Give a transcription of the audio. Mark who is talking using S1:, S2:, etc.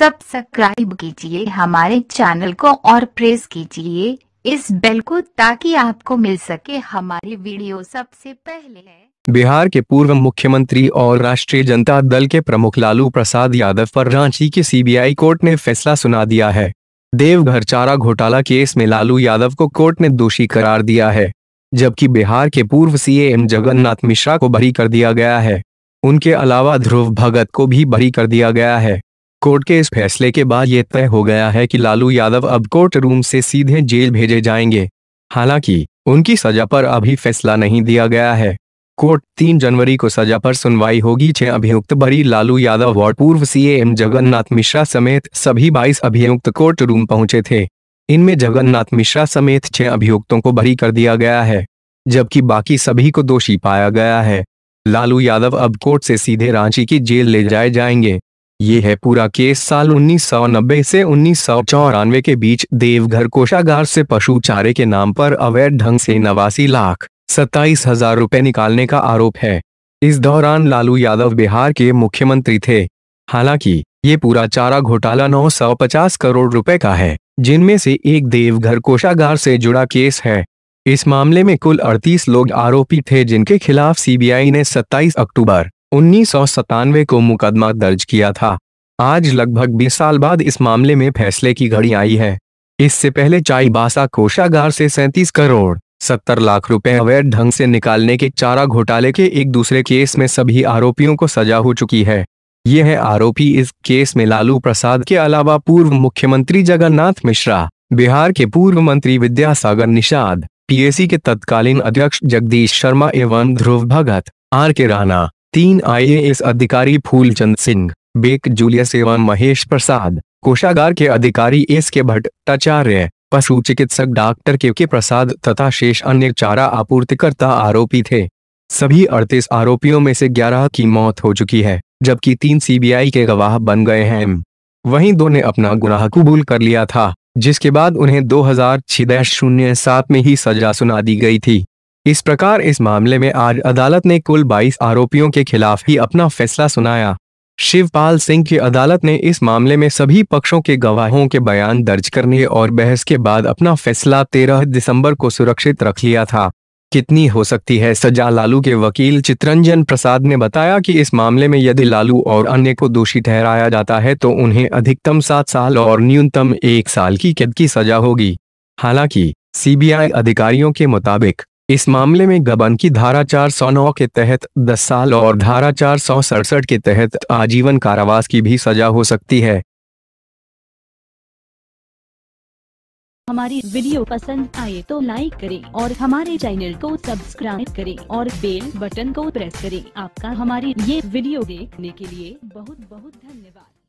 S1: Subscribe कीजिए हमारे channel को और प्रेस कीजिए इस बेल को ताकि आपको मिल सके हमारी वीडियो सबसे पहले।
S2: बिहार के पूर्व मुख्यमंत्री और राष्ट्रीय जनता दल के प्रमुख लालू प्रसाद यादव पर रांची की सीबीआई कोर्ट ने फैसला सुना दिया है। देवघर चारा घोटाला केस में लालू यादव को कोर्ट ने दोषी करार दिया है, जबकि बिहार के पूर्व सीएम जगन्नाथ मिश्रा को बरी कर दिया गया है। उनके अलावा ध्रुव भगत को भी बरी कर दिया गया है। कोर्ट के इस फैसले के बाद ये तय हो गया है कि लालू यादव अब कोर्ट रूम से सीधे जेल भेजे जाएँगे। हालाँकि, उनकी सजा पर अभी फैसला नहीं दिया गया है। कोर्ट तीन जनवरी को सजा पर सुनवाई होगी। छह अभियुक्त बरी लालू यादव और पूर्व सीएम जगन्नाथ मिश्रा समेत सभी 22 अभियुक्त कोर्ट रूम पहुँचे थे। इनमें जगन्नाथ मिश्रा समेत छह अभियुक्तों को बरी कर दिया गया है, जबकि बाकी सभी को दोषी पाया गया है। लालू यादव अब कोर्ट से सीधे रांची की जेल ले जाए जाएँगे। ये है पूरा केस साल 1990 से उन्नीस सौ चौरानवे के बीच देवघर कोषागार से पशु चारे के नाम पर अवैध ढंग से नवासी लाख सत्ताईस हज़ार रुपए निकालने का आरोप है। इस दौरान लालू यादव बिहार के मुख्यमंत्री थे। हालाँकि, ये पूरा चारा घोटाला 950 करोड़ रुपए का है, जिनमें से एक देवघर कोषागार से जुड़ा केस है। इस मामले में कुल 38 लोग आरोपी थे जिनके खिलाफ सीबीआई ने 27 अक्टूबर उन्नीस सौ सतानवे को मुकदमा दर्ज किया था। आज लगभग 20 साल बाद इस मामले में फैसले की घड़ी आई है। इससे पहले चाईबासा कोषागार से 37 करोड़, सत्तर लाख रुपए अवैध ढंग से निकालने के चारा घोटाले के एक दूसरे केस में सभी आरोपियों को सजा हो चुकी है। ये है आरोपी इस केस में लालू प्रसाद के अलावा पूर्व मुख्यमंत्री जगन्नाथ मिश्रा, बिहार के पूर्व मंत्री विद्यासागर निषाद, पीएसी के तत्कालीन अध्यक्ष जगदीश शर्मा एवं ध्रुव भगत, आर के राणा तीन आईएएस अधिकारी फूलचंद सिंह, बेक जूलियस एवं महेश प्रसाद, कोषागार के अधिकारी एस के भट्टाचार्य पशु चिकित्सक डॉक्टर के के प्रसाद तथा शेष अन्य चारा आपूर्तिकर्ता आरोपी थे। सभी अड़तीस आरोपियों में से 11 की मौत हो चुकी है, जबकि तीन सीबीआई के गवाह बन गए हैं। वहीं दो ने अपना गुनाह कबूल कर लिया था, जिसके बाद उन्हें दो हज़ार में ही सजा सुना दी गई थी। इस प्रकार इस मामले में आज अदालत ने कुल 22 आरोपियों के खिलाफ ही अपना फैसला सुनाया। शिवपाल सिंह की अदालत ने इस मामले में सभी पक्षों के गवाहों के बयान दर्ज करने और बहस के बाद अपना फैसला 13 दिसंबर को सुरक्षित रख लिया था। कितनी हो सकती है सजा? लालू के वकील चित्रंजन प्रसाद ने बताया कि इस मामले में यदि लालू और अन्य को दोषी ठहराया जाता है तो उन्हें अधिकतम सात साल और न्यूनतम एक साल की कैद की सजा होगी। हालाँकि, सीबीआई अधिकारियों के मुताबिक इस मामले में गबन की धारा 409 के तहत 10 साल और धारा चार सौ सड़सठ के तहत आजीवन कारावास की भी सजा हो सकती है।
S3: हमारी वीडियो पसंद आए तो लाइक करें और हमारे चैनल को सब्सक्राइब करें और बेल बटन को प्रेस करें। आपका हमारी ये वीडियो देखने के लिए बहुत बहुत धन्यवाद।